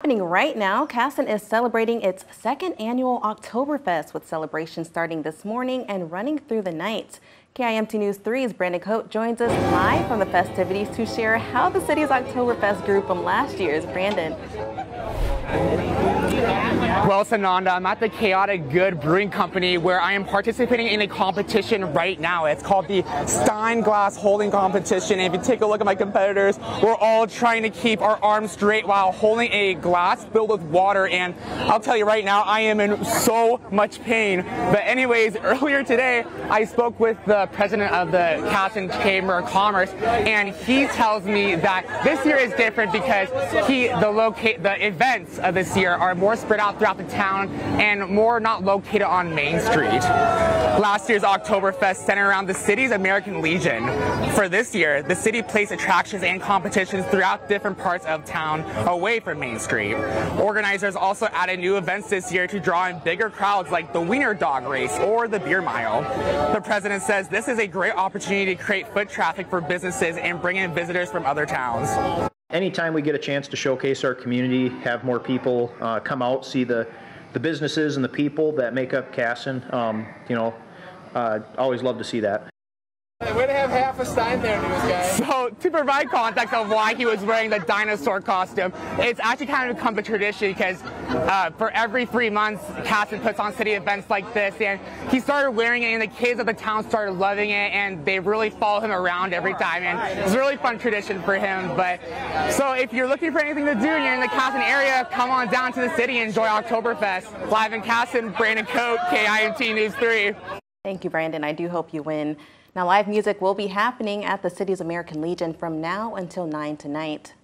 Happening right now, Kasson is celebrating its second annual Oktoberfest with celebrations starting this morning and running through the night. KIMT News 3's Brandon Coat joins us live from the festivities to share how the city's Oktoberfest grew from last year's. Brandon. Well, Sananda, I'm at the Chaotic Good Brewing Company where I am participating in a competition right now. It's called the Stein Glass Holding Competition. And if you take a look at my competitors, we're all trying to keep our arms straight while holding a glass filled with water. And I'll tell you right now, I am in so much pain. But anyways, earlier today, I spoke with the president of the Kasson Chamber of Commerce, and he tells me that this year is different because he the locate the events of this year are more spread out throughout the town and more not located on Main Street. Last year's Oktoberfest centered around the city's American Legion. For this year, the city placed attractions and competitions throughout different parts of town away from Main Street. Organizers also added new events this year to draw in bigger crowds like the Wiener Dog Race or the Beer Mile. The president says this is a great opportunity to create foot traffic for businesses and bring in visitors from other towns. Anytime we get a chance to showcase our community, have more people uh, come out, see the, the businesses and the people that make up Kasson, um, you know, uh, always love to see that. Way to have half a Stein there, news guy. So to provide context of why he was wearing the dinosaur costume, it's actually kind of become a tradition because uh, for every three months, Kasson puts on city events like this, and he started wearing it, and the kids of the town started loving it, and they really follow him around every time, and it's a really fun tradition for him. But so if you're looking for anything to do and you're in the Kasson area, come on down to the city and enjoy Oktoberfest. Live in Kasson, Brandon Coat, KIMT News 3. Thank you, Brandon. I do hope you win. Now, live music will be happening at the city's American Legion from now until 9 tonight.